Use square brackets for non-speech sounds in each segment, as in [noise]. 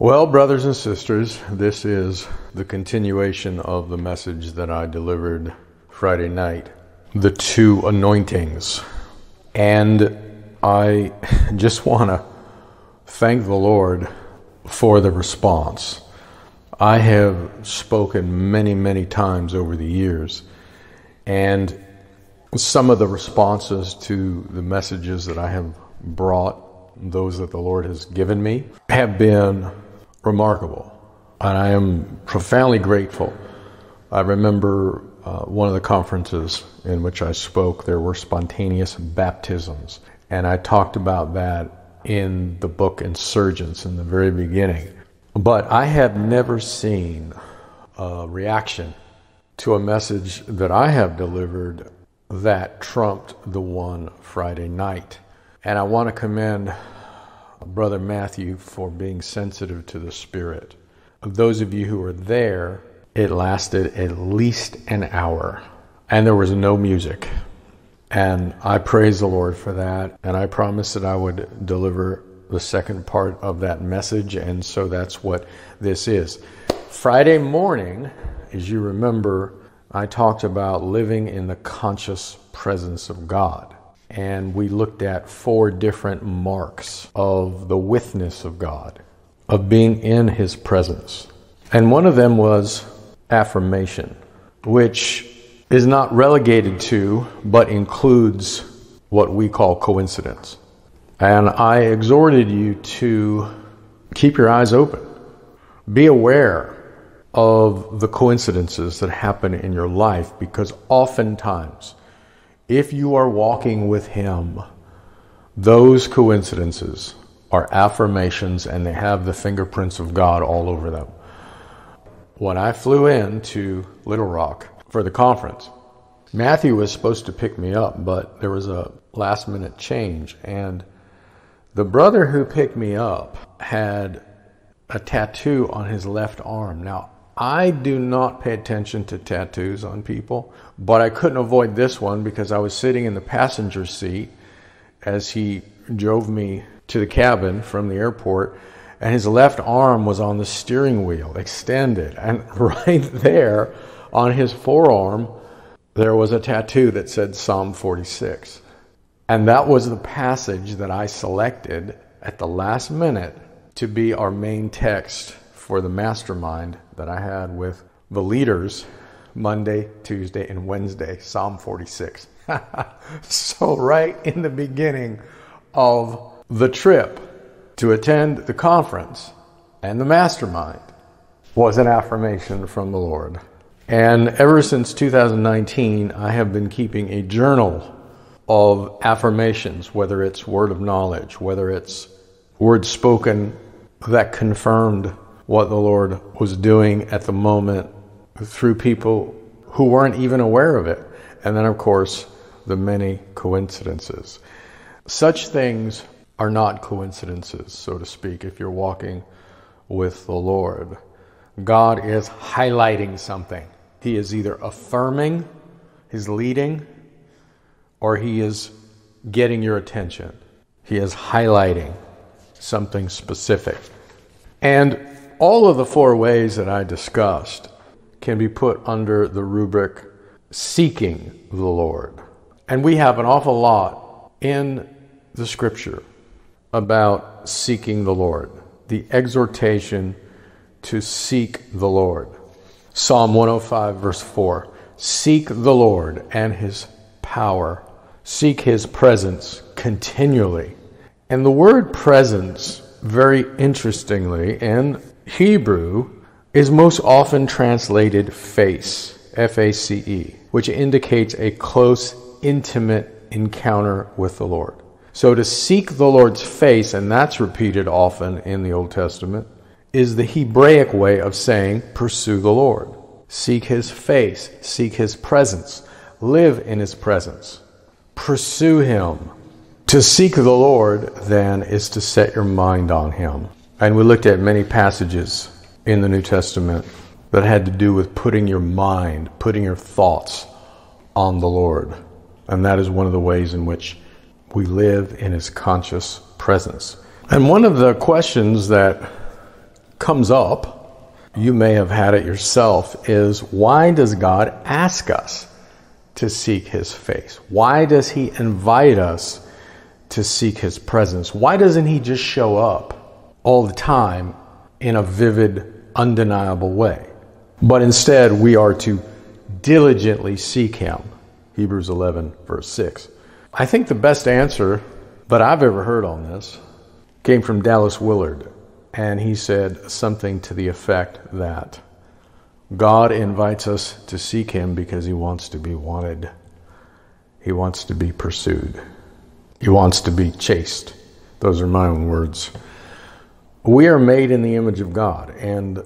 Well, brothers and sisters, this is the continuation of the message that I delivered Friday night the two anointings. And I just want to thank the Lord for the response. I have spoken many, many times over the years, and some of the responses to the messages that I have brought, those that the Lord has given me, have been remarkable. And I am profoundly grateful. I remember uh, one of the conferences in which I spoke, there were spontaneous baptisms. And I talked about that in the book Insurgence in the very beginning. But I have never seen a reaction to a message that I have delivered that trumped the one Friday night. And I want to commend Brother Matthew for being sensitive to the Spirit. Of those of you who were there, it lasted at least an hour, and there was no music. And I praise the Lord for that. And I promised that I would deliver the second part of that message. And so that's what this is. Friday morning, as you remember, I talked about living in the conscious presence of God. And we looked at four different marks of the witness of God, of being in His presence. And one of them was affirmation, which is not relegated to, but includes what we call coincidence. And I exhorted you to keep your eyes open. Be aware of the coincidences that happen in your life because oftentimes, if you are walking with Him, those coincidences are affirmations and they have the fingerprints of God all over them. When I flew in to Little Rock, for the conference. Matthew was supposed to pick me up, but there was a last minute change. And the brother who picked me up had a tattoo on his left arm. Now, I do not pay attention to tattoos on people, but I couldn't avoid this one because I was sitting in the passenger seat as he drove me to the cabin from the airport, and his left arm was on the steering wheel, extended. And [laughs] right there, on his forearm, there was a tattoo that said Psalm 46. And that was the passage that I selected at the last minute to be our main text for the mastermind that I had with the leaders Monday, Tuesday, and Wednesday, Psalm 46. [laughs] so, right in the beginning of the trip to attend the conference and the mastermind was an affirmation from the Lord. And ever since 2019, I have been keeping a journal of affirmations, whether it's word of knowledge, whether it's words spoken that confirmed what the Lord was doing at the moment through people who weren't even aware of it. And then, of course, the many coincidences. Such things are not coincidences, so to speak, if you're walking with the Lord. God is highlighting something. He is either affirming his leading or he is getting your attention. He is highlighting something specific. And all of the four ways that I discussed can be put under the rubric seeking the Lord. And we have an awful lot in the scripture about seeking the Lord, the exhortation to seek the Lord. Psalm 105, verse 4 Seek the Lord and his power, seek his presence continually. And the word presence, very interestingly, in Hebrew, is most often translated face, F A C E, which indicates a close, intimate encounter with the Lord. So to seek the Lord's face, and that's repeated often in the Old Testament, is the Hebraic way of saying pursue the Lord. Seek his face, seek his presence, live in his presence, pursue him. To seek the Lord, then, is to set your mind on him. And we looked at many passages in the New Testament that had to do with putting your mind, putting your thoughts on the Lord. And that is one of the ways in which we live in his conscious presence. And one of the questions that comes up, you may have had it yourself, is why does God ask us to seek His face? Why does He invite us to seek His presence? Why doesn't He just show up all the time in a vivid, undeniable way? But instead, we are to diligently seek Him. Hebrews 11, verse 6. I think the best answer that I've ever heard on this came from Dallas Willard. And he said something to the effect that God invites us to seek Him because He wants to be wanted, He wants to be pursued, He wants to be chased. Those are my own words. We are made in the image of God, and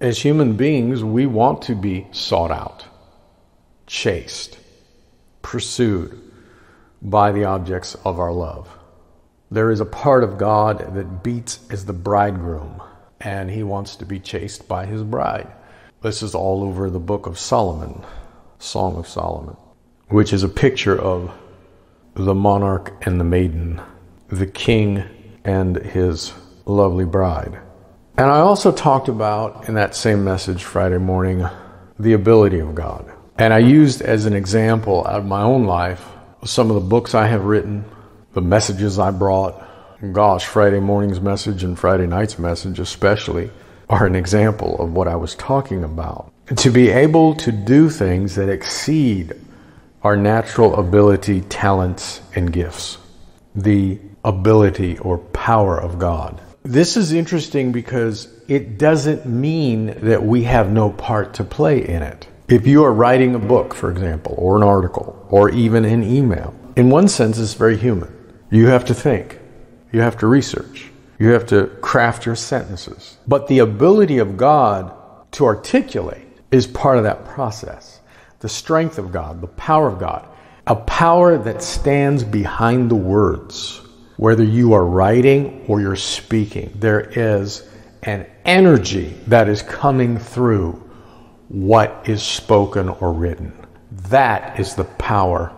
as human beings, we want to be sought out, chased, pursued by the objects of our love. There is a part of God that beats as the bridegroom, and he wants to be chased by his bride. This is all over the book of Solomon, Song of Solomon, which is a picture of the monarch and the maiden, the king and his lovely bride. And I also talked about in that same message Friday morning the ability of God. And I used as an example out of my own life some of the books I have written, the messages I brought. Gosh, Friday morning's message and Friday night's message, especially, are an example of what I was talking about. To be able to do things that exceed our natural ability, talents, and gifts. The ability or power of God. This is interesting because it doesn't mean that we have no part to play in it. If you are writing a book, for example, or an article, or even an email, in one sense, it's very human. You have to think, you have to research, you have to craft your sentences. But the ability of God to articulate is part of that process. The strength of God, the power of God, a power that stands behind the words. Whether you are writing or you're speaking, there is an energy that is coming through what is spoken or written. That is the power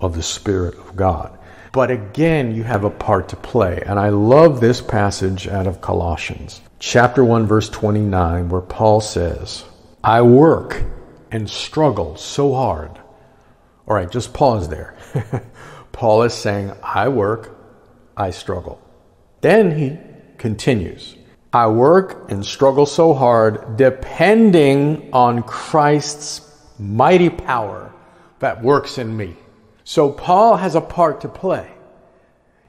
of the Spirit of God. But again, you have a part to play. And I love this passage out of Colossians, chapter 1, verse 29, where Paul says, I work and struggle so hard. All right, just pause there. [laughs] Paul is saying, I work, I struggle. Then he continues, I work and struggle so hard depending on Christ's mighty power that works in me. So Paul has a part to play.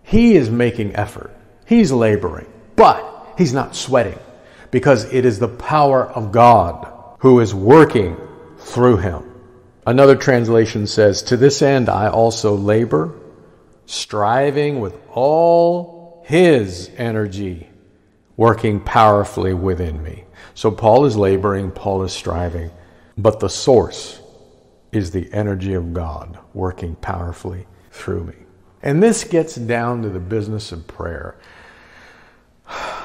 He is making effort. He's laboring, but he's not sweating because it is the power of God who is working through him. Another translation says, To this end I also labor, striving with all his energy, working powerfully within me. So Paul is laboring, Paul is striving, but the source is the energy of God working powerfully through me. And this gets down to the business of prayer. [sighs]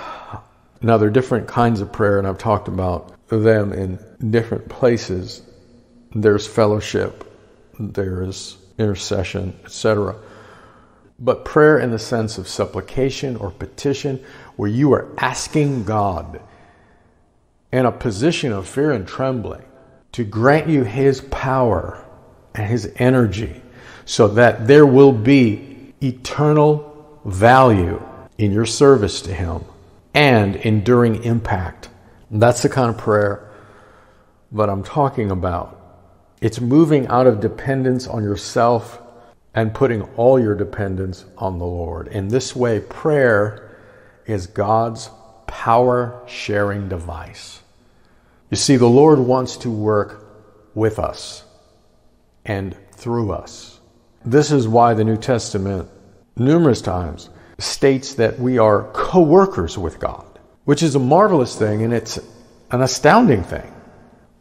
Now, there are different kinds of prayer, and I've talked about them in different places. There's fellowship, there's intercession, etc. But prayer in the sense of supplication or petition, where you are asking God in a position of fear and trembling to grant you His power and His energy so that there will be eternal value in your service to Him and enduring impact. That's the kind of prayer that I'm talking about. It's moving out of dependence on yourself and putting all your dependence on the Lord. In this way, prayer is God's power sharing device. You see, the Lord wants to work with us and through us. This is why the New Testament, numerous times, states that we are co workers with God, which is a marvelous thing and it's an astounding thing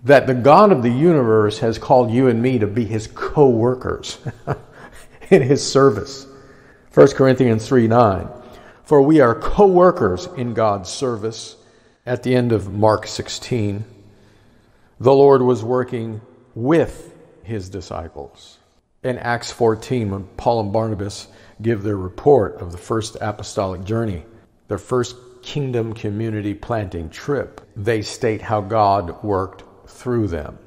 that the God of the universe has called you and me to be his co workers [laughs] [laughs] in his service. 1 Corinthians 3 9. For we are co workers in God's service. At the end of Mark 16, the Lord was working with his disciples. In Acts 14, when Paul and Barnabas give their report of the first apostolic journey, their first kingdom community planting trip, they state how God worked through them.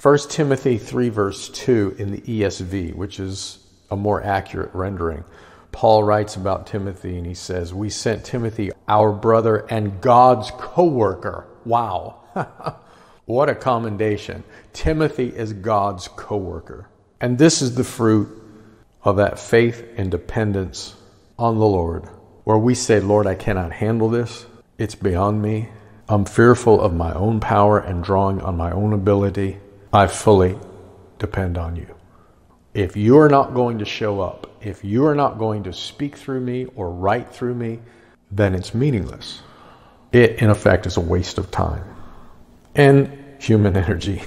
1 Timothy 3, verse 2 in the ESV, which is a more accurate rendering. Paul writes about Timothy and he says, We sent Timothy, our brother and God's co worker. Wow. [laughs] what a commendation. Timothy is God's co worker. And this is the fruit of that faith and dependence on the Lord, where we say, Lord, I cannot handle this. It's beyond me. I'm fearful of my own power and drawing on my own ability. I fully depend on you. If you are not going to show up, if you are not going to speak through me or write through me, then it's meaningless. It, in effect, is a waste of time and human [laughs] energy.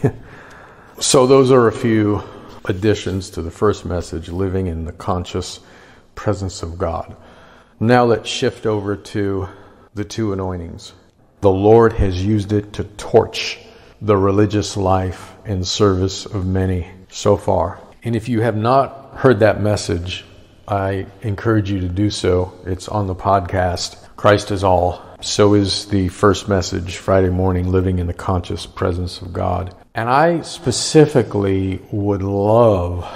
so, those are a few additions to the first message living in the conscious presence of God. Now, let's shift over to the two anointings. The Lord has used it to torch the religious life and service of many so far. And if you have not heard that message, I encourage you to do so. It's on the podcast, Christ is All. So is the first message, Friday morning, Living in the Conscious Presence of God. And I specifically would love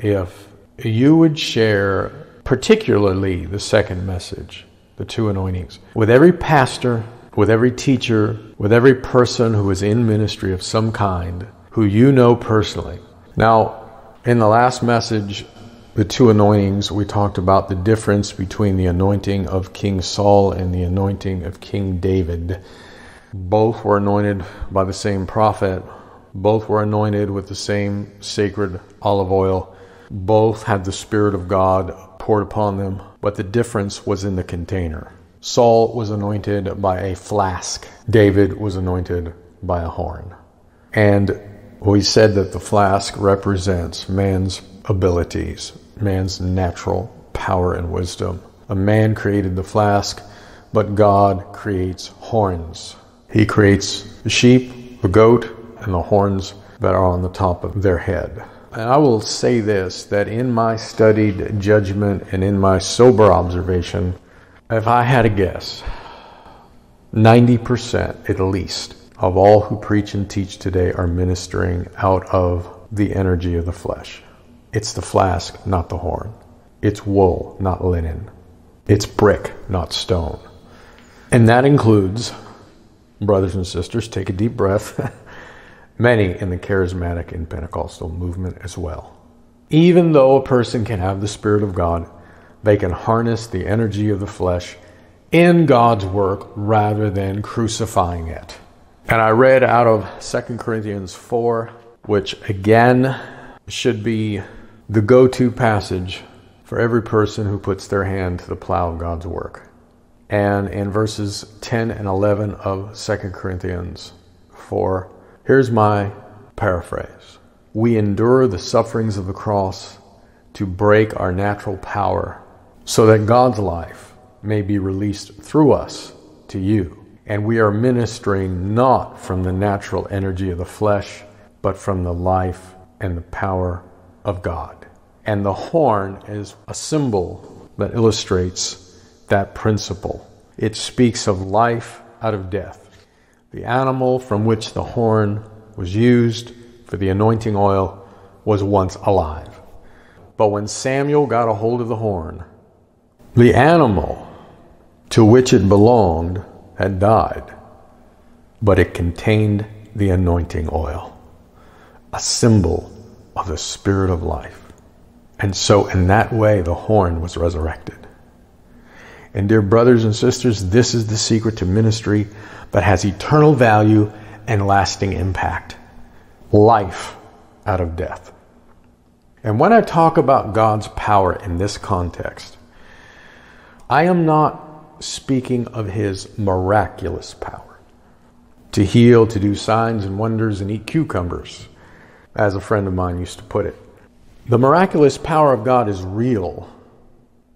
if you would share, particularly the second message, the two anointings, with every pastor, with every teacher, with every person who is in ministry of some kind who you know personally. Now, in the last message, the two anointings, we talked about the difference between the anointing of King Saul and the anointing of King David. Both were anointed by the same prophet, both were anointed with the same sacred olive oil, both had the Spirit of God poured upon them, but the difference was in the container. Saul was anointed by a flask, David was anointed by a horn. And we said that the flask represents man's abilities, man's natural power and wisdom. A man created the flask, but God creates horns. He creates the sheep, the goat, and the horns that are on the top of their head. And I will say this that in my studied judgment and in my sober observation, if I had a guess, 90% at least of all who preach and teach today are ministering out of the energy of the flesh. It's the flask, not the horn. It's wool, not linen. It's brick, not stone. And that includes, brothers and sisters, take a deep breath, [laughs] many in the charismatic and Pentecostal movement as well. Even though a person can have the Spirit of God, they can harness the energy of the flesh in God's work rather than crucifying it. And I read out of 2 Corinthians 4, which again should be the go to passage for every person who puts their hand to the plow of God's work. And in verses 10 and 11 of 2 Corinthians 4, here's my paraphrase We endure the sufferings of the cross to break our natural power so that God's life may be released through us to you. And we are ministering not from the natural energy of the flesh, but from the life and the power of God. And the horn is a symbol that illustrates that principle. It speaks of life out of death. The animal from which the horn was used for the anointing oil was once alive. But when Samuel got a hold of the horn, the animal to which it belonged had died, but it contained the anointing oil, a symbol of the Spirit of life. And so, in that way, the horn was resurrected. And, dear brothers and sisters, this is the secret to ministry that has eternal value and lasting impact life out of death. And when I talk about God's power in this context, I am not speaking of his miraculous power to heal, to do signs and wonders, and eat cucumbers, as a friend of mine used to put it. The miraculous power of God is real.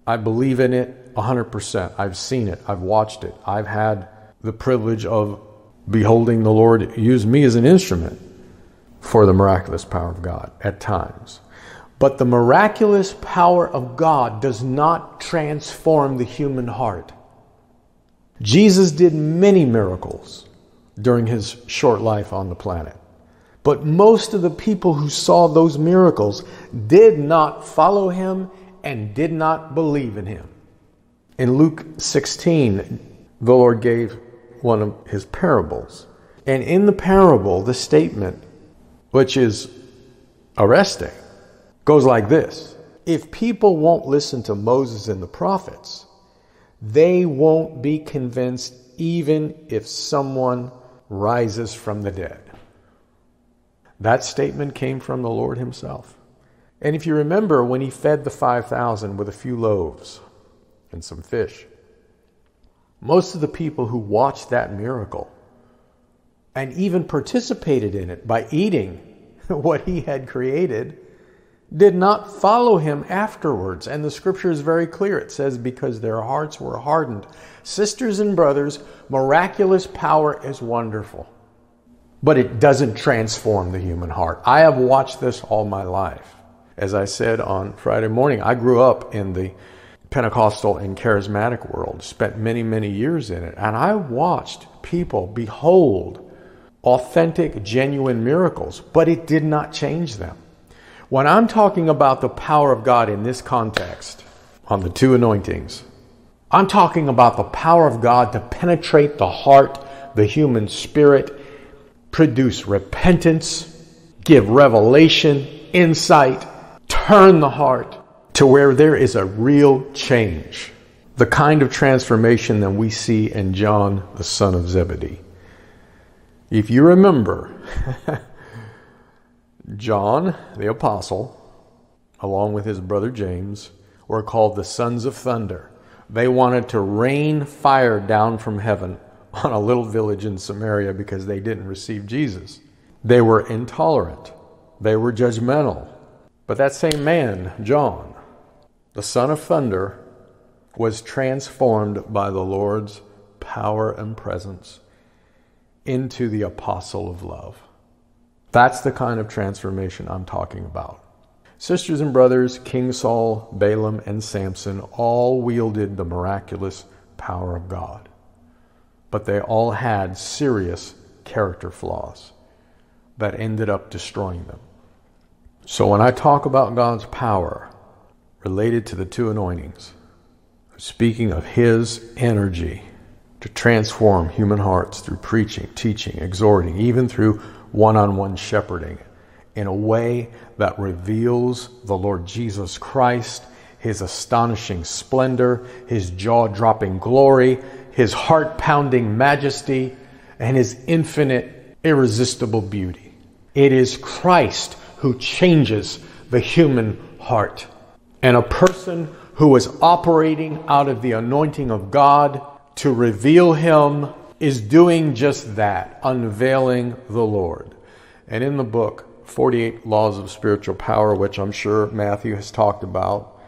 I believe in it 100%. I've seen it, I've watched it, I've had the privilege of beholding the Lord use me as an instrument for the miraculous power of God at times. But the miraculous power of God does not transform the human heart. Jesus did many miracles during his short life on the planet. But most of the people who saw those miracles did not follow him and did not believe in him. In Luke 16, the Lord gave one of his parables. And in the parable, the statement, which is arresting, goes like this If people won't listen to Moses and the prophets, they won't be convinced even if someone rises from the dead. That statement came from the Lord Himself. And if you remember when He fed the 5,000 with a few loaves and some fish, most of the people who watched that miracle and even participated in it by eating [laughs] what He had created did not follow him afterwards. And the scripture is very clear. It says, because their hearts were hardened. Sisters and brothers, miraculous power is wonderful, but it doesn't transform the human heart. I have watched this all my life. As I said on Friday morning, I grew up in the Pentecostal and charismatic world, spent many, many years in it, and I watched people behold authentic, genuine miracles, but it did not change them. When I'm talking about the power of God in this context, on the two anointings, I'm talking about the power of God to penetrate the heart, the human spirit, produce repentance, give revelation, insight, turn the heart to where there is a real change. The kind of transformation that we see in John, the son of Zebedee. If you remember, [laughs] John, the apostle, along with his brother James, were called the sons of thunder. They wanted to rain fire down from heaven on a little village in Samaria because they didn't receive Jesus. They were intolerant, they were judgmental. But that same man, John, the son of thunder, was transformed by the Lord's power and presence into the apostle of love. That's the kind of transformation I'm talking about. Sisters and brothers, King Saul, Balaam, and Samson all wielded the miraculous power of God. But they all had serious character flaws that ended up destroying them. So when I talk about God's power related to the two anointings, speaking of His energy to transform human hearts through preaching, teaching, exhorting, even through one on one shepherding in a way that reveals the Lord Jesus Christ, his astonishing splendor, his jaw dropping glory, his heart pounding majesty, and his infinite, irresistible beauty. It is Christ who changes the human heart. And a person who is operating out of the anointing of God to reveal him is doing just that, unveiling the Lord. And in the book, 48 Laws of Spiritual Power, which I'm sure Matthew has talked about,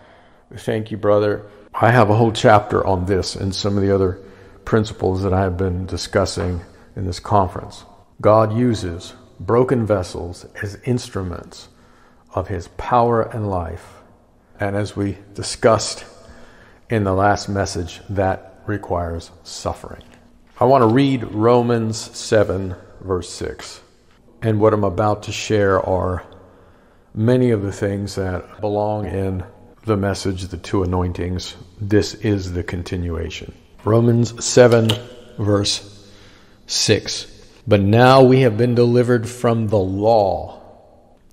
thank you, brother. I have a whole chapter on this and some of the other principles that I have been discussing in this conference. God uses broken vessels as instruments of his power and life. And as we discussed in the last message, that requires suffering. I want to read Romans 7, verse 6. And what I'm about to share are many of the things that belong in the message, the two anointings. This is the continuation. Romans 7, verse 6. But now we have been delivered from the law.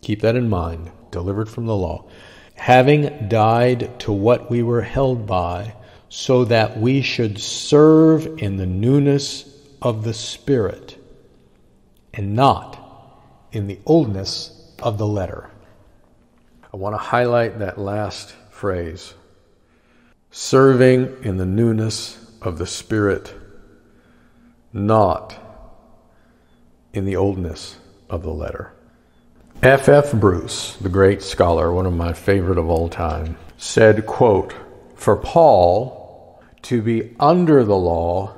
Keep that in mind. Delivered from the law. Having died to what we were held by so that we should serve in the newness of the Spirit and not in the oldness of the letter. I want to highlight that last phrase serving in the newness of the Spirit, not in the oldness of the letter. F. F. Bruce, the great scholar, one of my favorite of all time, said, quote, For Paul, to be under the law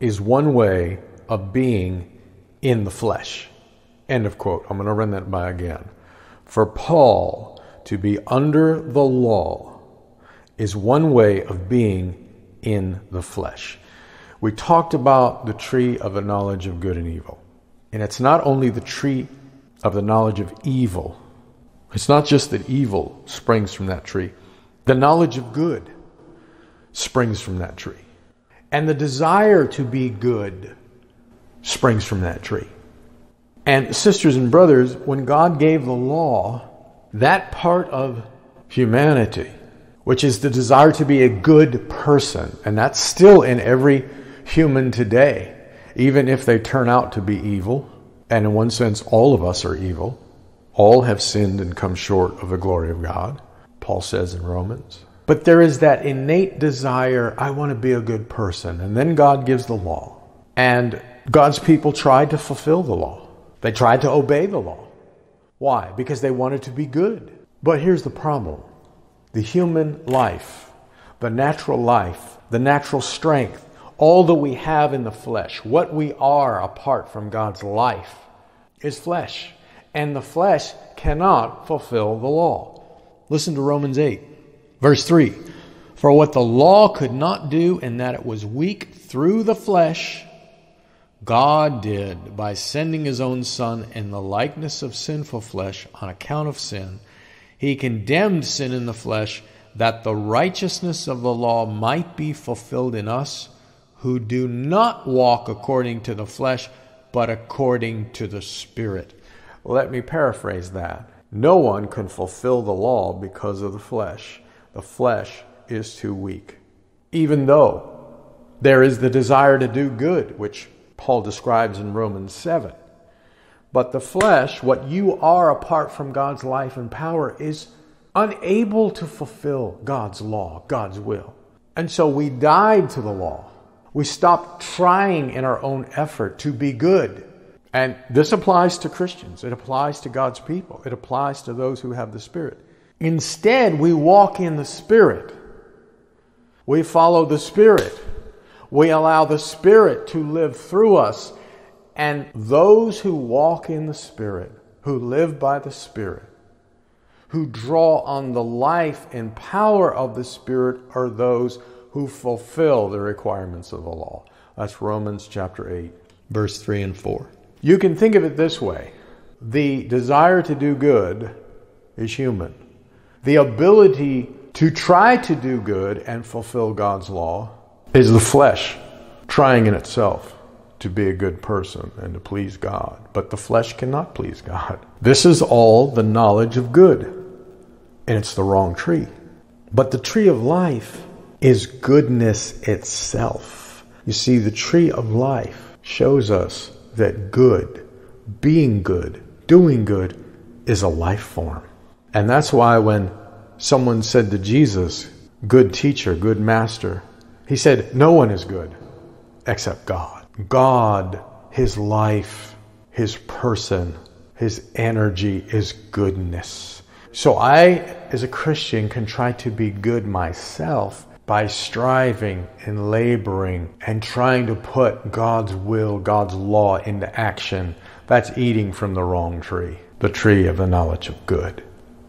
is one way of being in the flesh. End of quote. I'm going to run that by again. For Paul, to be under the law is one way of being in the flesh. we talked about the tree of the knowledge of good and evil. And it's not only the tree of the knowledge of evil, it's not just that evil springs from that tree, the knowledge of good springs from that tree. And the desire to be good springs from that tree. And sisters and brothers, when God gave the law, that part of humanity, which is the desire to be a good person, and that's still in every human today, even if they turn out to be evil. And in one sense, all of us are evil. All have sinned and come short of the glory of God, Paul says in Romans. But there is that innate desire, I want to be a good person. And then God gives the law. And God's people tried to fulfill the law, they tried to obey the law. Why? Because they wanted to be good. But here's the problem the human life, the natural life, the natural strength, all that we have in the flesh, what we are apart from God's life, is flesh. And the flesh cannot fulfill the law. Listen to Romans 8, verse 3. For what the law could not do, in that it was weak through the flesh, God did by sending his own Son in the likeness of sinful flesh on account of sin. He condemned sin in the flesh that the righteousness of the law might be fulfilled in us who do not walk according to the flesh, but according to the Spirit. Let me paraphrase that. No one can fulfill the law because of the flesh. The flesh is too weak. Even though there is the desire to do good, which Paul describes in Romans 7. But the flesh, what you are apart from God's life and power, is unable to fulfill God's law, God's will. And so we died to the law. We stopped trying in our own effort to be good. And this applies to Christians, it applies to God's people, it applies to those who have the Spirit. Instead, we walk in the Spirit. We follow the Spirit. We allow the Spirit to live through us. And those who walk in the Spirit, who live by the Spirit, who draw on the life and power of the Spirit, are those who fulfill the requirements of the law. That's Romans chapter 8, verse 3 and 4. You can think of it this way the desire to do good is human, the ability to try to do good and fulfill God's law is the flesh trying in itself to be a good person and to please God. But the flesh cannot please God. This is all the knowledge of good, and it's the wrong tree. But the tree of life is goodness itself. You see, the tree of life shows us that good, being good, doing good, is a life form. And that's why when someone said to Jesus, Good teacher, good master, he said, No one is good except God. God, His life, His person, His energy is goodness. So I, as a Christian, can try to be good myself by striving and laboring and trying to put God's will, God's law into action, that's eating from the wrong tree, the tree of the knowledge of good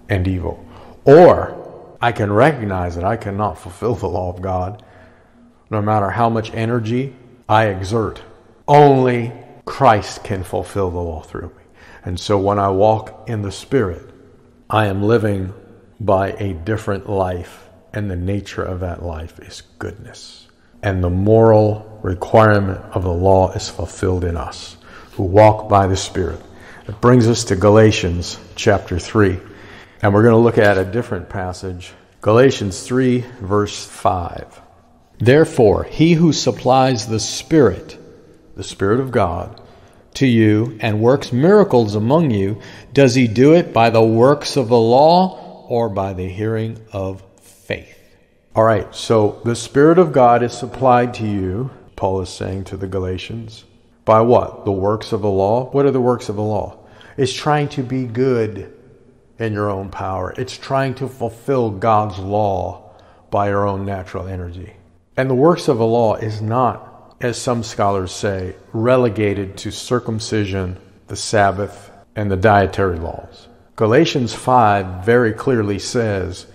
and evil. Or I can recognize that I cannot fulfill the law of God no matter how much energy I exert. Only Christ can fulfill the law through me. And so when I walk in the Spirit, I am living by a different life and the nature of that life is goodness. And the moral requirement of the law is fulfilled in us who walk by the Spirit. It brings us to Galatians chapter 3. And we're going to look at a different passage. Galatians 3, verse 5. Therefore, he who supplies the Spirit, the Spirit of God, to you and works miracles among you, does he do it by the works of the law or by the hearing of faith? all right, so the Spirit of God is supplied to you, Paul is saying to the Galatians, by what? The works of the law? What are the works of the law? It's trying to be good in your own power, it's trying to fulfill God's law by your own natural energy. And the works of the law is not, as some scholars say, relegated to circumcision, the Sabbath, and the dietary laws. Galatians 5 very clearly says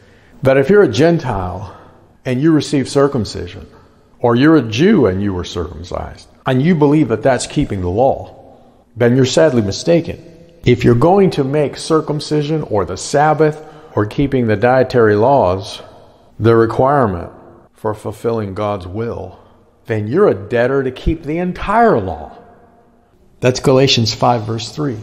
that if you're a Gentile, and you receive circumcision, or you're a Jew and you were circumcised, and you believe that that's keeping the law, then you're sadly mistaken. If you're going to make circumcision or the Sabbath or keeping the dietary laws the requirement for fulfilling God's will, then you're a debtor to keep the entire law. That's Galatians 5, verse 3.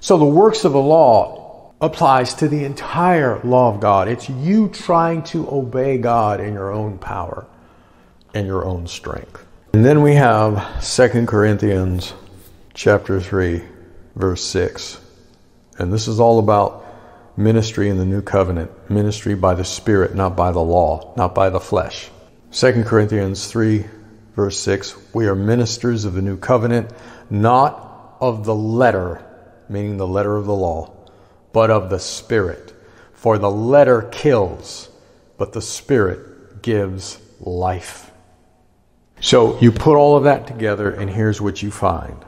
So the works of the law applies to the entire law of God. It's you trying to obey God in your own power and your own strength. And then we have 2 Corinthians chapter 3 verse 6. And this is all about ministry in the new covenant, ministry by the spirit, not by the law, not by the flesh. 2 Corinthians 3 verse 6, we are ministers of the new covenant, not of the letter, meaning the letter of the law, but of the spirit. For the letter kills, but the spirit gives life. So you put all of that together, and here's what you find.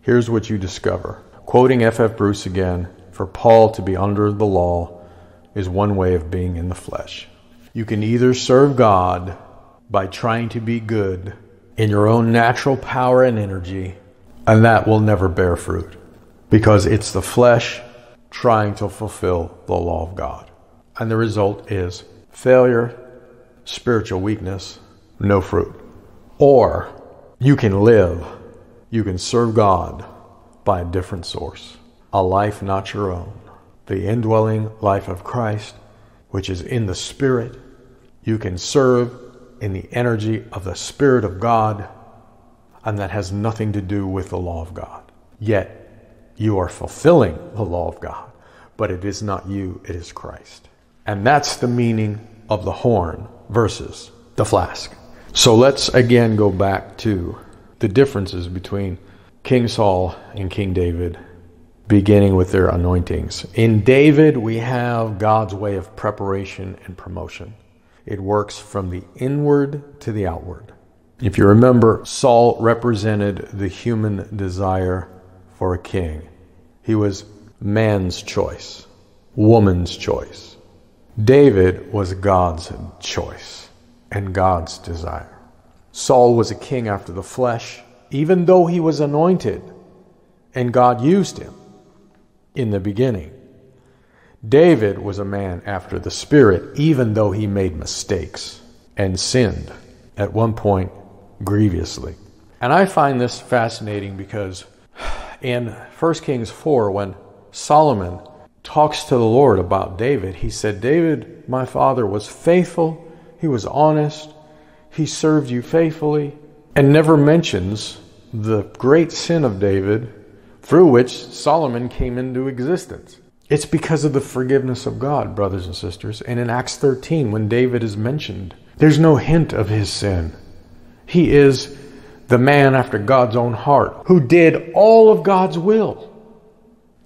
Here's what you discover. Quoting F. F. Bruce again, for Paul to be under the law is one way of being in the flesh. You can either serve God by trying to be good in your own natural power and energy, and that will never bear fruit because it's the flesh trying to fulfill the law of God. And the result is failure, spiritual weakness, no fruit. Or you can live, you can serve God by a different source, a life not your own, the indwelling life of Christ, which is in the Spirit. You can serve in the energy of the Spirit of God, and that has nothing to do with the law of God. Yet you are fulfilling the law of God, but it is not you, it is Christ. And that's the meaning of the horn versus the flask. So let's again go back to the differences between King Saul and King David, beginning with their anointings. In David, we have God's way of preparation and promotion. It works from the inward to the outward. If you remember, Saul represented the human desire for a king. He was man's choice, woman's choice. David was God's choice and God's desire. Saul was a king after the flesh, even though he was anointed, and God used him in the beginning. David was a man after the Spirit, even though he made mistakes and sinned at one point grievously. And I find this fascinating because in 1 Kings 4, when Solomon talks to the Lord about David, he said, David, my father, was faithful he was honest. He served you faithfully and never mentions the great sin of David through which Solomon came into existence. It's because of the forgiveness of God, brothers and sisters. And in Acts 13, when David is mentioned, there's no hint of his sin. He is the man after God's own heart who did all of God's will.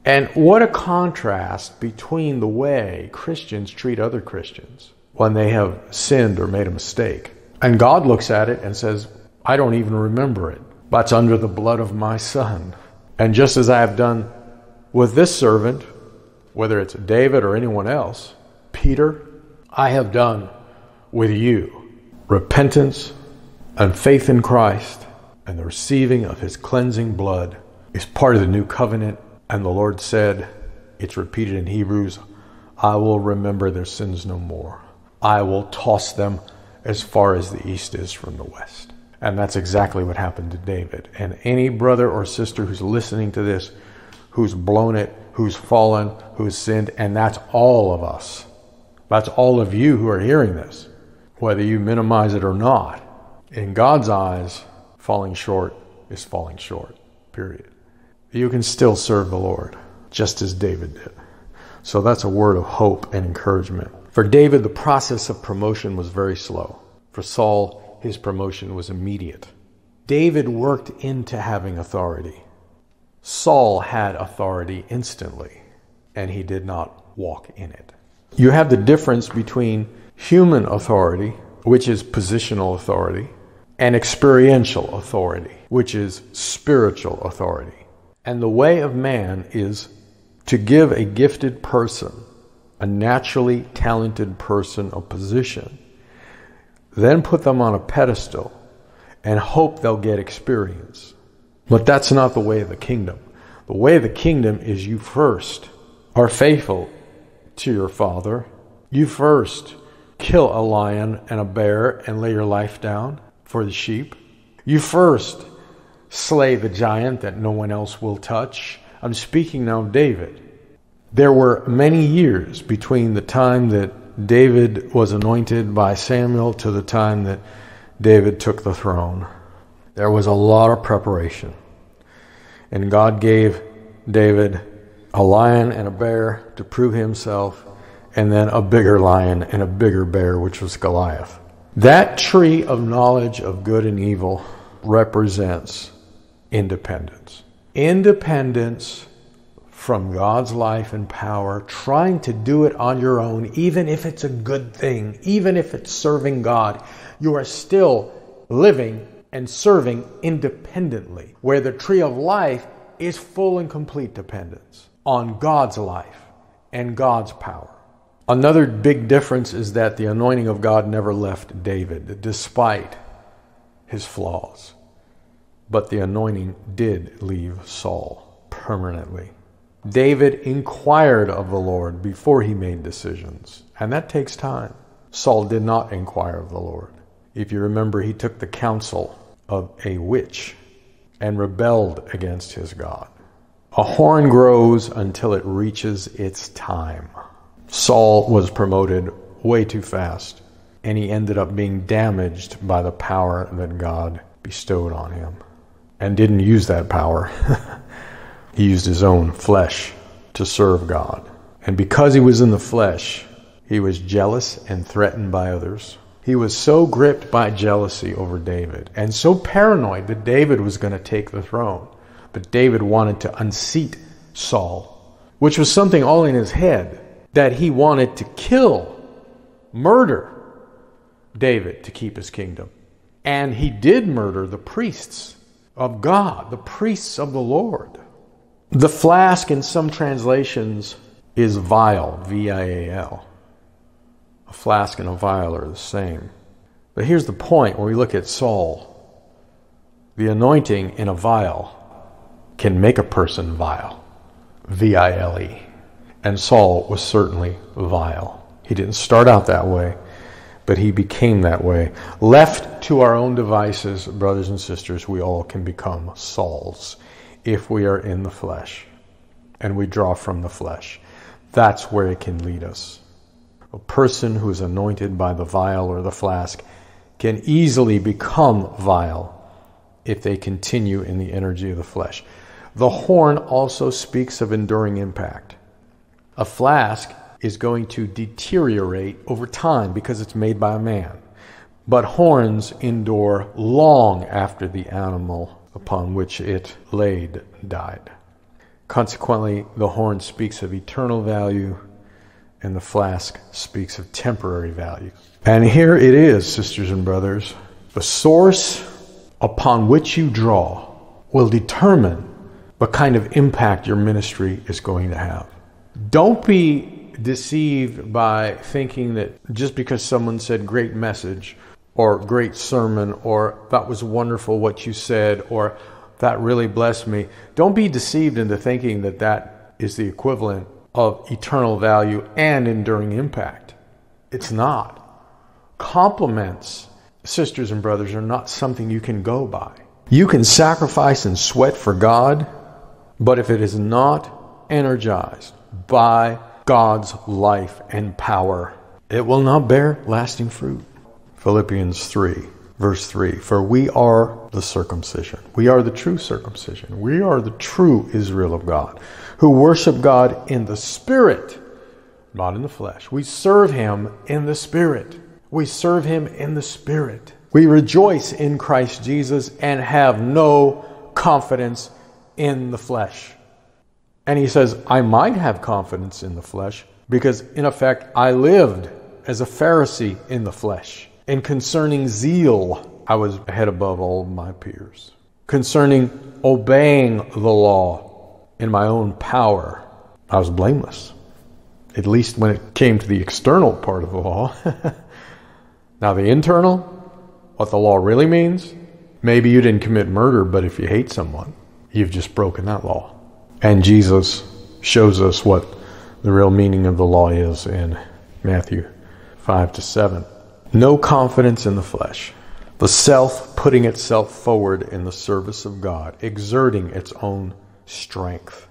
And what a contrast between the way Christians treat other Christians when they have sinned or made a mistake. And God looks at it and says, I don't even remember it. That's under the blood of my son. And just as I have done with this servant, whether it's David or anyone else, Peter, I have done with you repentance and faith in Christ and the receiving of his cleansing blood is part of the new covenant. And the Lord said, it's repeated in Hebrews, I will remember their sins no more. I will toss them as far as the east is from the west. And that's exactly what happened to David. And any brother or sister who's listening to this, who's blown it, who's fallen, who's sinned, and that's all of us. That's all of you who are hearing this, whether you minimize it or not. In God's eyes, falling short is falling short, period. You can still serve the Lord, just as David did. So that's a word of hope and encouragement. For David, the process of promotion was very slow. For Saul, his promotion was immediate. David worked into having authority. Saul had authority instantly, and he did not walk in it. You have the difference between human authority, which is positional authority, and experiential authority, which is spiritual authority. And the way of man is to give a gifted person a naturally talented person a position then put them on a pedestal and hope they'll get experience. But that's not the way of the kingdom. The way of the kingdom is you first are faithful to your father. You first kill a lion and a bear and lay your life down for the sheep. You first slay the giant that no one else will touch. I'm speaking now of David. There were many years between the time that David was anointed by Samuel to the time that David took the throne. There was a lot of preparation. And God gave David a lion and a bear to prove himself, and then a bigger lion and a bigger bear, which was Goliath. That tree of knowledge of good and evil represents independence. Independence from God's life and power, trying to do it on your own, even if it's a good thing, even if it's serving God, you are still living and serving independently, where the tree of life is full and complete dependence on God's life and God's power. Another big difference is that the anointing of God never left David, despite his flaws. But the anointing did leave Saul permanently. David inquired of the Lord before he made decisions, and that takes time. Saul did not inquire of the Lord. If you remember, he took the counsel of a witch and rebelled against his God. A horn grows until it reaches its time. Saul was promoted way too fast, and he ended up being damaged by the power that God bestowed on him and didn't use that power. [laughs] he used his own flesh to serve God. And because he was in the flesh, he was jealous and threatened by others. He was so gripped by jealousy over David and so paranoid that David was going to take the throne. But David wanted to unseat Saul, which was something all in his head that he wanted to kill, murder David to keep his kingdom. And he did murder the priests of God, the priests of the Lord. The flask in some translations is vial, V I A L. A flask and a vial are the same. But here's the point when we look at Saul the anointing in a vial can make a person vile. V I L E. And Saul was certainly vile. He didn't start out that way, but he became that way. Left to our own devices, brothers and sisters, we all can become Sauls if we are in the flesh and we draw from the flesh. That's where it can lead us. A person who is anointed by the vial or the flask can easily become vile if they continue in the energy of the flesh. The horn also speaks of enduring impact. A flask is going to deteriorate over time because it's made by a man. But horns endure long after the animal upon which it laid died. Consequently, the horn speaks of eternal value and the flask speaks of temporary value. And here it is, sisters and brothers. The source upon which you draw will determine what kind of impact your ministry is going to have. Don't be deceived by thinking that just because someone said great message or great sermon or that was wonderful what you said or that really blessed me, don't be deceived into thinking that that is the equivalent of eternal value and enduring impact. It's not. Compliments, sisters and brothers, are not something you can go by. You can sacrifice and sweat for God, but if it is not energized by God's life and power, it will not bear lasting fruit. Philippians 3, verse 3 For we are the circumcision. We are the true circumcision. We are the true Israel of God, who worship God in the Spirit, not in the flesh. We serve Him in the Spirit. We serve Him in the Spirit. We rejoice in Christ Jesus and have no confidence in the flesh. And he says, I might have confidence in the flesh because, in effect, I lived as a Pharisee in the flesh. And concerning zeal, I was ahead above all my peers. Concerning obeying the law in my own power, I was blameless, at least when it came to the external part of the law. [laughs] Now, the internal, what the law really means, maybe you didn't commit murder, but if you hate someone, you've just broken that law. And Jesus shows us what the real meaning of the law is in Matthew 5 to 7. No confidence in the flesh. The self putting itself forward in the service of God, exerting its own strength.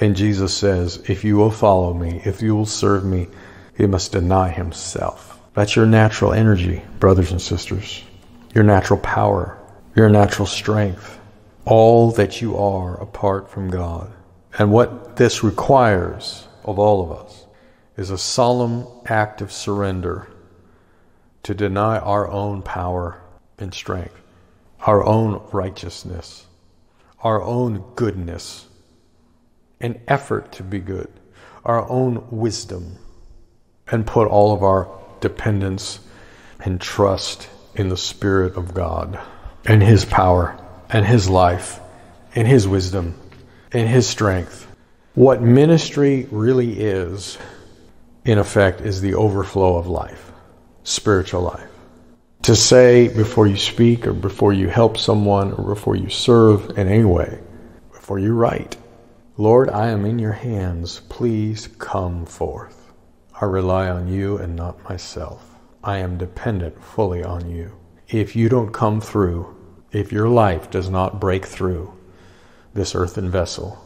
And Jesus says, If you will follow me, if you will serve me, he must deny himself. That's your natural energy, brothers and sisters, your natural power, your natural strength, all that you are apart from God. And what this requires of all of us is a solemn act of surrender to deny our own power and strength, our own righteousness, our own goodness, an effort to be good, our own wisdom, and put all of our dependence and trust in the Spirit of God and His power and His life and His wisdom and His strength. What ministry really is, in effect, is the overflow of life, spiritual life. To say before you speak or before you help someone or before you serve in any way, before you write, Lord, I am in your hands. Please come forth. I rely on you and not myself. I am dependent fully on you. If you don't come through, if your life does not break through this earthen vessel,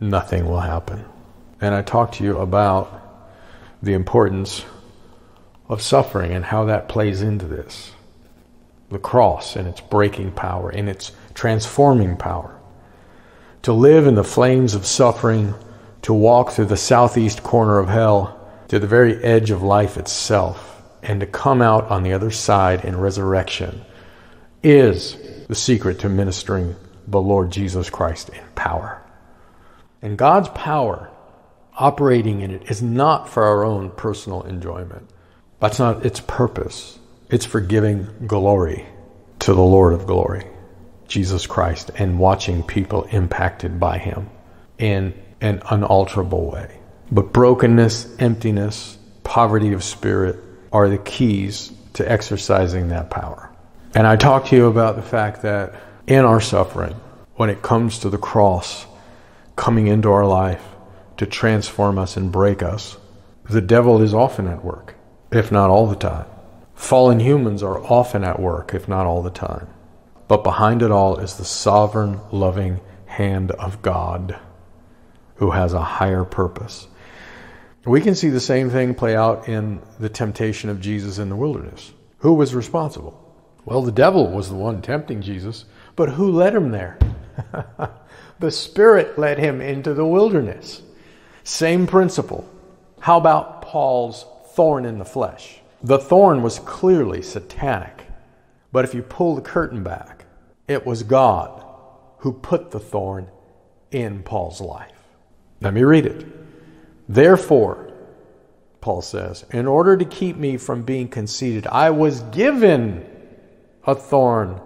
nothing will happen. And I talked to you about the importance of suffering and how that plays into this. The cross and its breaking power and its transforming power. To live in the flames of suffering, to walk through the southeast corner of hell to the very edge of life itself, and to come out on the other side in resurrection is the secret to ministering the Lord Jesus Christ in power. And God's power operating in it is not for our own personal enjoyment. That's not its purpose. It's for giving glory to the Lord of glory, Jesus Christ, and watching people impacted by him in an unalterable way. But brokenness, emptiness, poverty of spirit are the keys to exercising that power. And I talked to you about the fact that in our suffering, when it comes to the cross coming into our life to transform us and break us, the devil is often at work if not all the time. Fallen humans are often at work, if not all the time. But behind it all is the sovereign, loving hand of God who has a higher purpose. We can see the same thing play out in the temptation of Jesus in the wilderness. Who was responsible? Well, the devil was the one tempting Jesus, but who led him there? [laughs] the Spirit led him into the wilderness. Same principle. How about Paul's thorn in the flesh. The thorn was clearly satanic. But if you pull the curtain back, it was God who put the thorn in Paul's life. Let me read it. Therefore, Paul says, in order to keep me from being conceited, I was given a thorn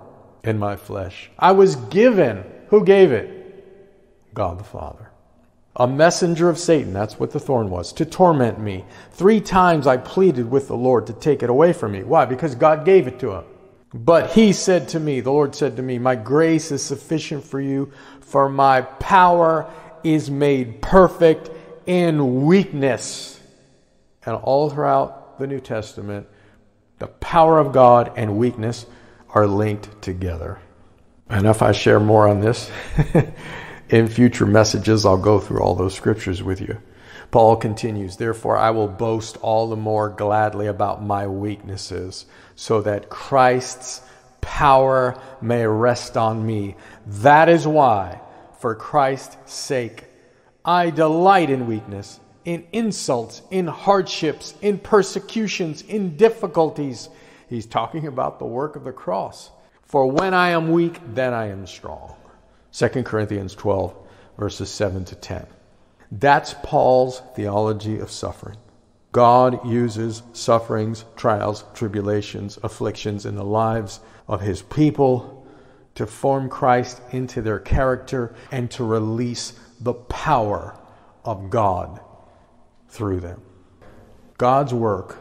in my flesh. I was given. Who gave it? God the Father a messenger of Satan, that's what the thorn was, to torment me. Three times I pleaded with the Lord to take it away from me. Why? Because God gave it to him. But he said to me, the Lord said to me, My grace is sufficient for you, for my power is made perfect in weakness. And all throughout the New Testament, the power of God and weakness are linked together. And if I share more on this, [laughs] in future messages, I'll go through all those scriptures with you. Paul continues, Therefore, I will boast all the more gladly about my weaknesses, so that Christ's power may rest on me. That is why, for Christ's sake, I delight in weakness, in insults, in hardships, in persecutions, in difficulties. He's talking about the work of the cross. For when I am weak, then I am strong. 2 Corinthians 12, verses 7 to 10. That's Paul's theology of suffering. God uses sufferings, trials, tribulations, afflictions in the lives of his people to form Christ into their character and to release the power of God through them. God's work,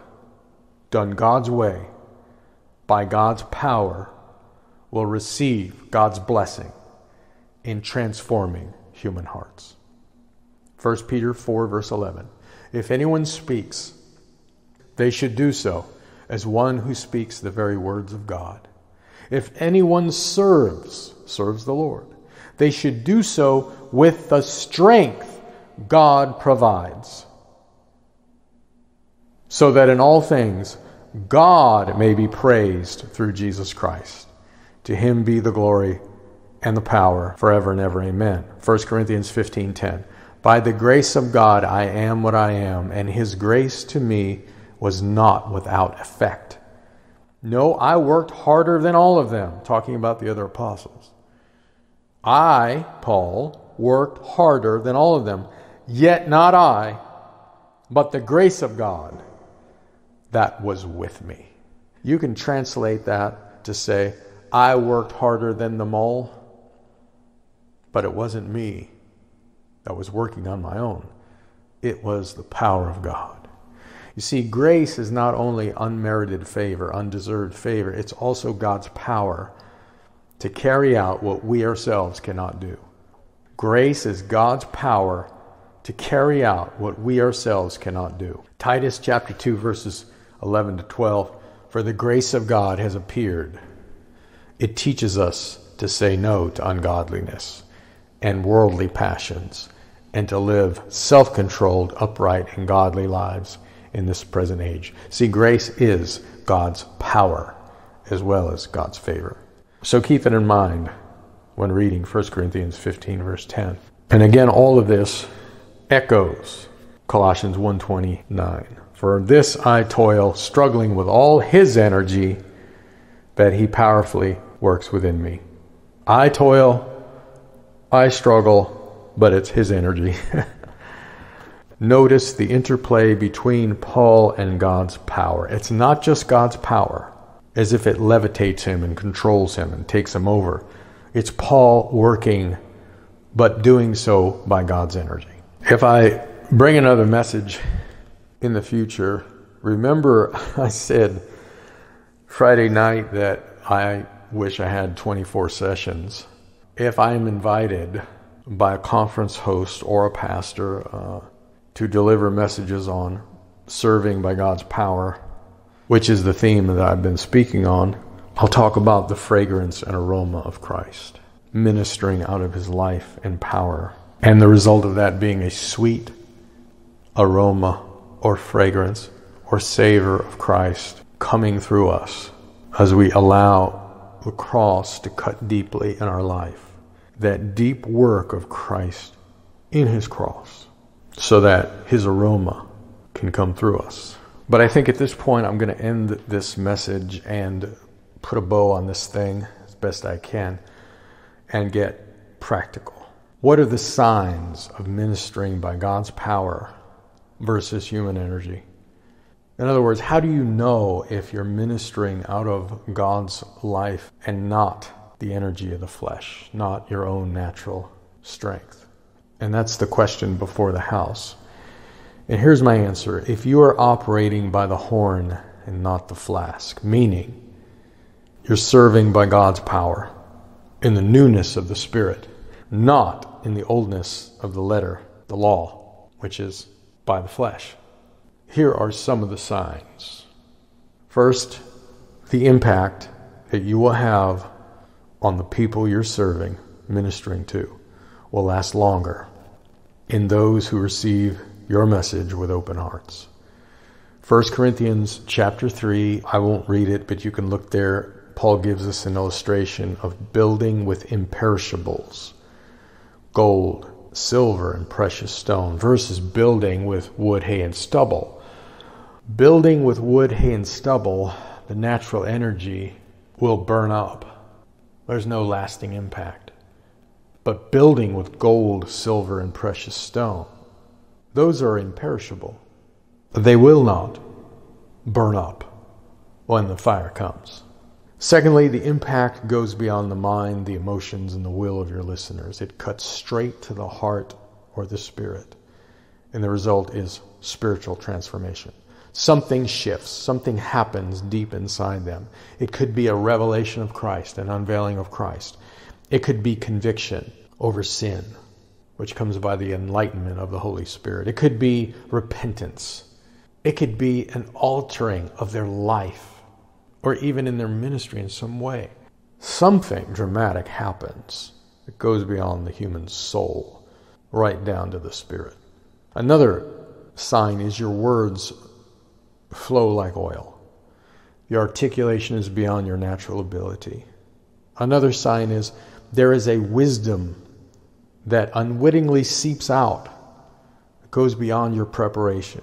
done God's way, by God's power will receive God's blessing in transforming human hearts. 1 Peter 4, verse 11. If anyone speaks, they should do so as one who speaks the very words of God. If anyone serves, serves the Lord, they should do so with the strength God provides, so that in all things God may be praised through Jesus Christ. To him be the glory and the power forever and ever. Amen. 1 Corinthians 15:10. By the grace of God I am what I am, and his grace to me was not without effect. No, I worked harder than all of them, talking about the other apostles. I, Paul, worked harder than all of them, yet not I, but the grace of God that was with me. You can translate that to say, I worked harder than them all, but it wasn't me that was working on my own. It was the power of God. You see, grace is not only unmerited favor, undeserved favor, it's also God's power to carry out what we ourselves cannot do. Grace is God's power to carry out what we ourselves cannot do. Titus chapter 2 verses 11 to 12 For the grace of God has appeared. It teaches us to say no to ungodliness and worldly passions and to live self controlled, upright, and godly lives in this present age. See, grace is God's power as well as God's favor. So keep it in mind when reading 1 Corinthians 15 verse 10. And again all of this echoes Colossians 1:29. For this I toil struggling with all his energy that he powerfully works within me. I toil, I struggle, but it's his energy. [laughs] Notice the interplay between Paul and God's power. It's not just God's power, as if it levitates him and controls him and takes him over. It's Paul working, but doing so by God's energy. If I bring another message in the future, remember [laughs] I said Friday night that I wish I had 24 sessions. If I am invited by a conference host or a pastor uh, to deliver messages on serving by God's power, which is the theme that I've been speaking on, I'll talk about the fragrance and aroma of Christ, ministering out of his life and power, and the result of that being a sweet aroma or fragrance or savor of Christ coming through us as we allow the cross to cut deeply in our life that deep work of Christ in his cross so that his aroma can come through us. But I think at this point, I'm going to end this message and put a bow on this thing as best I can and get practical. What are the signs of ministering by God's power versus human energy? In other words, how do you know if you're ministering out of God's life and not the energy of the flesh, not your own natural strength? And that's the question before the house. And here's my answer if you are operating by the horn and not the flask, meaning you're serving by God's power in the newness of the Spirit, not in the oldness of the letter, the law, which is by the flesh. Here are some of the signs. First, the impact that you will have on the people you're serving, ministering to, will last longer in those who receive your message with open hearts. 1 Corinthians chapter 3, I won't read it, but you can look there. Paul gives us an illustration of building with imperishables gold, silver, and precious stone versus building with wood, hay, and stubble. Building with wood, hay, and stubble, the natural energy will burn up there's no lasting impact. But building with gold, silver, and precious stone, those are imperishable. They will not burn up when the fire comes. Secondly, the impact goes beyond the mind, the emotions, and the will of your listeners. It cuts straight to the heart or the spirit. And the result is spiritual transformation. Something shifts, something happens deep inside them. It could be a revelation of Christ, an unveiling of Christ. It could be conviction over sin, which comes by the enlightenment of the Holy Spirit. It could be repentance. It could be an altering of their life or even in their ministry in some way. Something dramatic happens that goes beyond the human soul, right down to the spirit. Another sign is your words flow like oil. The articulation is beyond your natural ability. Another sign is there is a wisdom that unwittingly seeps out, goes beyond your preparation,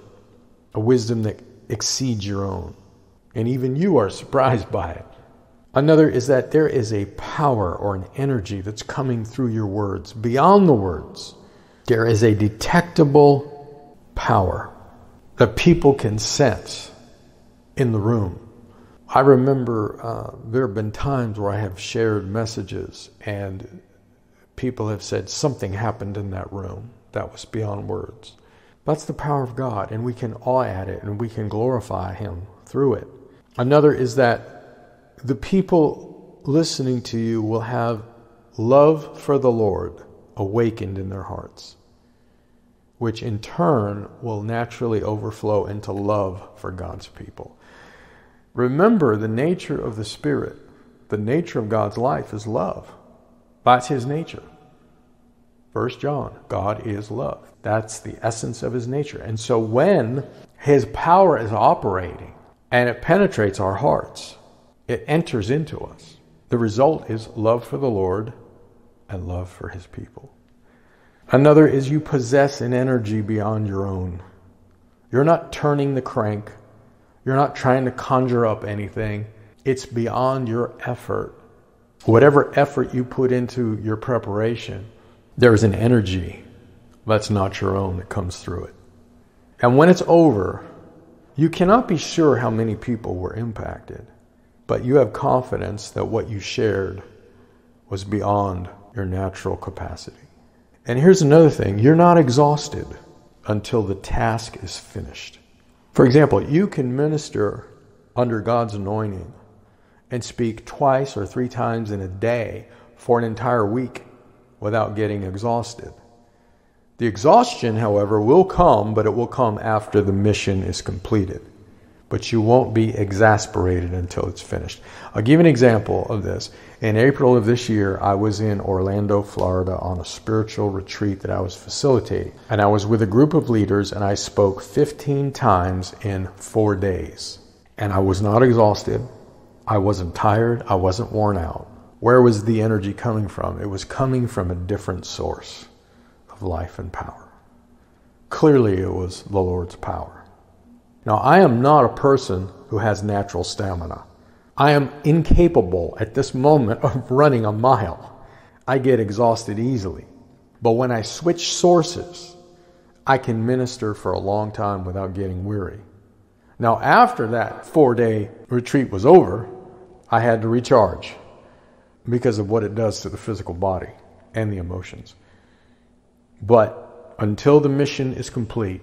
a wisdom that exceeds your own. And even you are surprised by it. Another is that there is a power or an energy that's coming through your words, beyond the words. There is a detectable power that people can sense in the room. I remember uh, there have been times where I have shared messages and people have said something happened in that room that was beyond words. That's the power of God, and we can awe at it and we can glorify Him through it. Another is that the people listening to you will have love for the Lord awakened in their hearts, which in turn will naturally overflow into love for God's people. Remember the nature of the Spirit, the nature of God's life is love. That's His nature. First John, God is love. That's the essence of His nature. And so when His power is operating, and it penetrates our hearts. It enters into us. The result is love for the Lord and love for his people. Another is you possess an energy beyond your own. You're not turning the crank. You're not trying to conjure up anything. It's beyond your effort. Whatever effort you put into your preparation, there is an energy that's not your own that comes through it. And when it's over, you cannot be sure how many people were impacted, but you have confidence that what you shared was beyond your natural capacity. And here's another thing you're not exhausted until the task is finished. For example, you can minister under God's anointing and speak twice or three times in a day for an entire week without getting exhausted. The exhaustion, however, will come, but it will come after the mission is completed. But you won't be exasperated until it's finished. I'll give an example of this. In April of this year, I was in Orlando, Florida on a spiritual retreat that I was facilitating. And I was with a group of leaders and I spoke 15 times in four days. And I was not exhausted. I wasn't tired. I wasn't worn out. Where was the energy coming from? It was coming from a different source of life and power. Clearly, it was the Lord's power. Now, I am not a person who has natural stamina. I am incapable at this moment of running a mile. I get exhausted easily. But when I switch sources, I can minister for a long time without getting weary. Now, after that four day retreat was over, I had to recharge because of what it does to the physical body and the emotions. But until the mission is complete,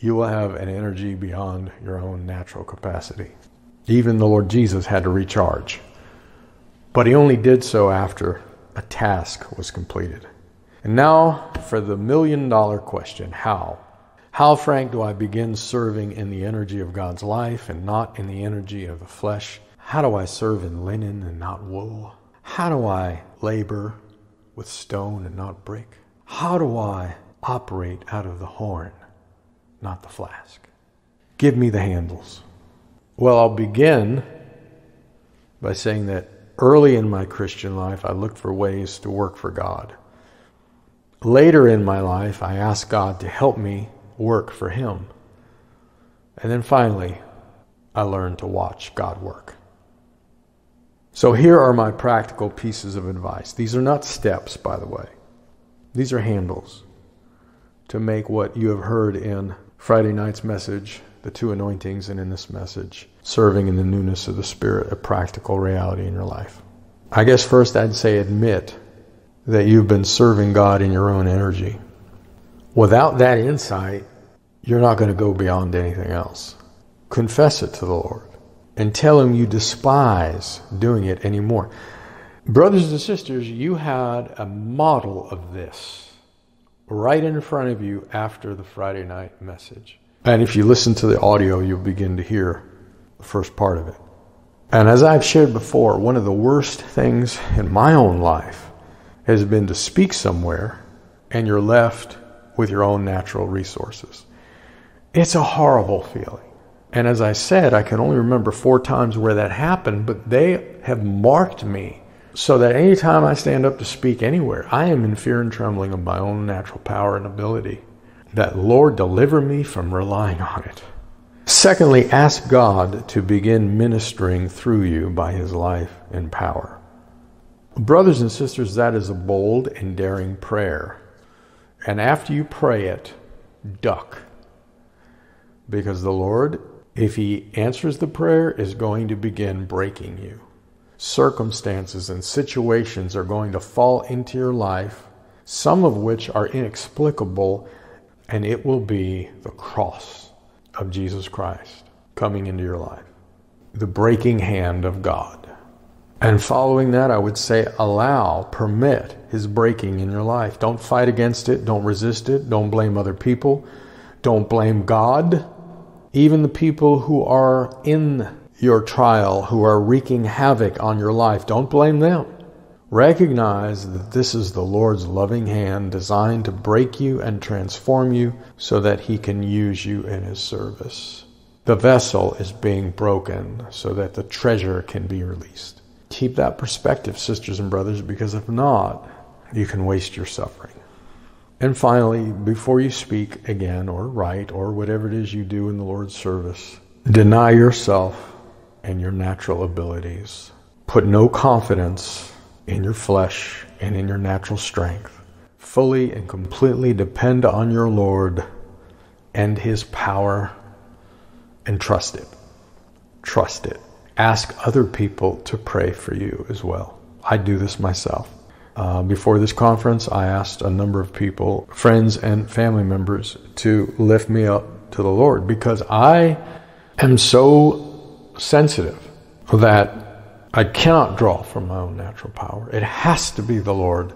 you will have an energy beyond your own natural capacity. Even the Lord Jesus had to recharge. But he only did so after a task was completed. And now for the million dollar question how? How, Frank, do I begin serving in the energy of God's life and not in the energy of the flesh? How do I serve in linen and not wool? How do I labor with stone and not brick? How do I operate out of the horn, not the flask? Give me the handles. Well, I'll begin by saying that early in my Christian life, I looked for ways to work for God. Later in my life, I asked God to help me work for Him. And then finally, I learned to watch God work. So here are my practical pieces of advice. These are not steps, by the way. These are handles to make what you have heard in Friday night's message, the two anointings, and in this message, serving in the newness of the Spirit, a practical reality in your life. I guess first I'd say admit that you've been serving God in your own energy. Without that insight, you're not going to go beyond anything else. Confess it to the Lord and tell Him you despise doing it anymore. Brothers and sisters, you had a model of this right in front of you after the Friday night message. And if you listen to the audio, you'll begin to hear the first part of it. And as I've shared before, one of the worst things in my own life has been to speak somewhere and you're left with your own natural resources. It's a horrible feeling. And as I said, I can only remember four times where that happened, but they have marked me so that anytime I stand up to speak anywhere, I am in fear and trembling of my own natural power and ability. That Lord deliver me from relying on it. Secondly, ask God to begin ministering through you by his life and power. Brothers and sisters, that is a bold and daring prayer. And after you pray it, duck. Because the Lord, if He answers the prayer, is going to begin breaking you. Circumstances and situations are going to fall into your life, some of which are inexplicable, and it will be the cross of Jesus Christ coming into your life. The breaking hand of God. And following that, I would say allow, permit His breaking in your life. Don't fight against it. Don't resist it. Don't blame other people. Don't blame God. Even the people who are in your trial, who are wreaking havoc on your life, don't blame them. Recognize that this is the Lord's loving hand designed to break you and transform you so that He can use you in His service. The vessel is being broken so that the treasure can be released. Keep that perspective, sisters and brothers, because if not, you can waste your suffering. And finally, before you speak again or write or whatever it is you do in the Lord's service, deny yourself and your natural abilities. Put no confidence in your flesh and in your natural strength. Fully and completely depend on your Lord and His power and trust it. Trust it ask other people to pray for you as well. I do this myself. Uh, before this conference, I asked a number of people, friends and family members, to lift me up to the Lord because I am so sensitive that I cannot draw from my own natural power. It has to be the Lord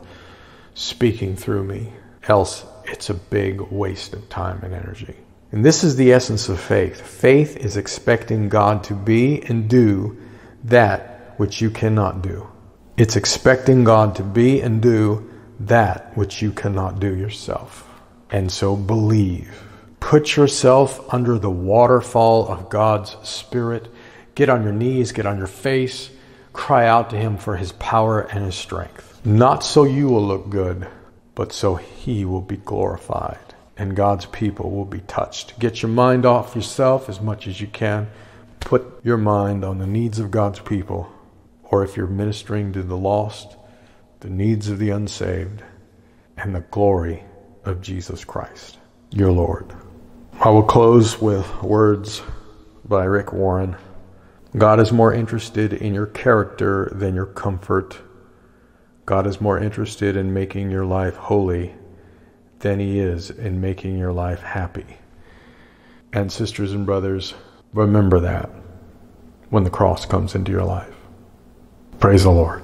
speaking through me, else it's a big waste of time and energy. And this is the essence of faith. Faith is expecting God to be and do that which you cannot do. It's expecting God to be and do that which you cannot do yourself. And so believe. Put yourself under the waterfall of God's Spirit. Get on your knees, get on your face, cry out to Him for His power and His strength. Not so you will look good, but so He will be glorified and God's people will be touched. Get your mind off yourself as much as you can. Put your mind on the needs of God's people, or if you're ministering to the lost, the needs of the unsaved, and the glory of Jesus Christ, your Lord. I will close with words by Rick Warren. God is more interested in your character than your comfort. God is more interested in making your life holy than He is in making your life happy. And, sisters and brothers, remember that when the cross comes into your life. Praise the Lord.